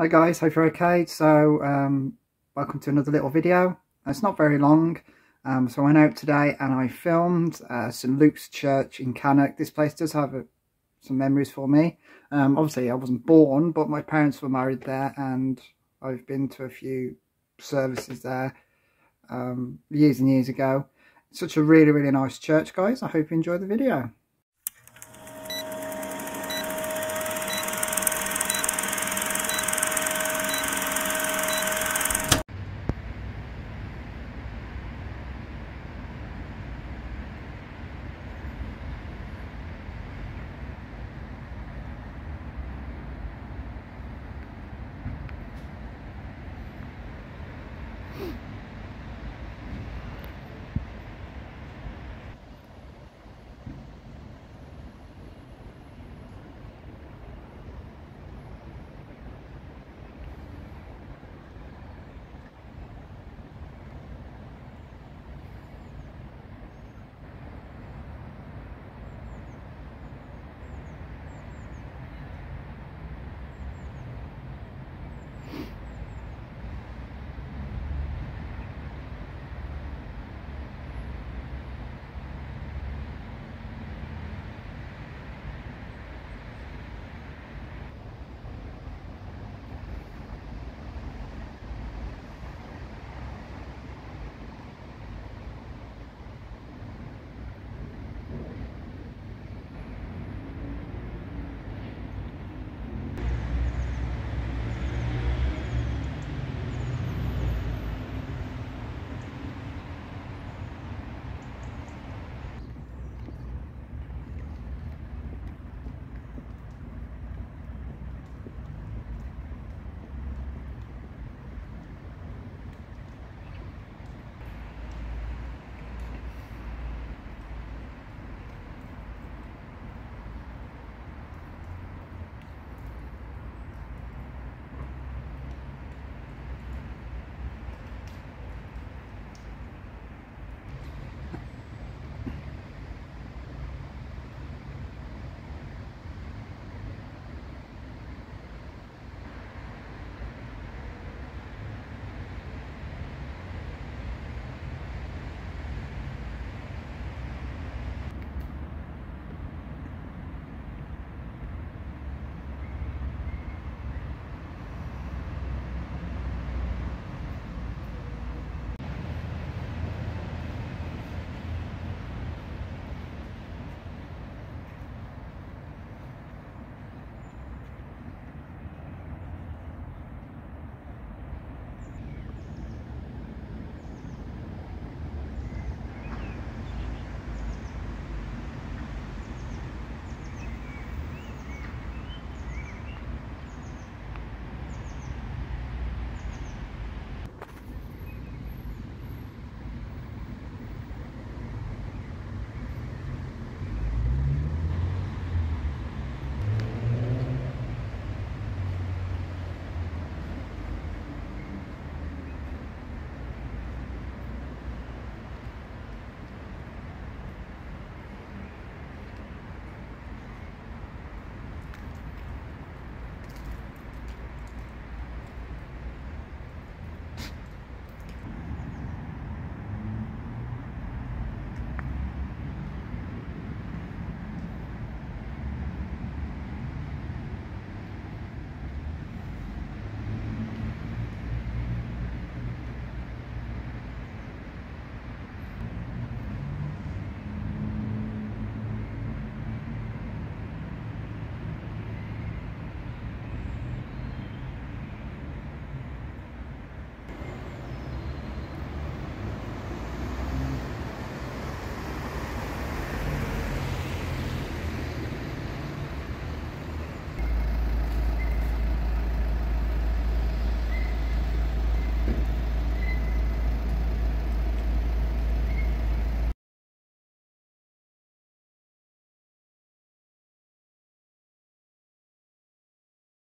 Hi guys, hope you're okay. So, um, welcome to another little video. It's not very long. Um, so I went out today and I filmed uh, St Luke's Church in Cannock. This place does have a, some memories for me. Um, obviously I wasn't born, but my parents were married there and I've been to a few services there um, years and years ago. It's such a really, really nice church, guys. I hope you enjoy the video.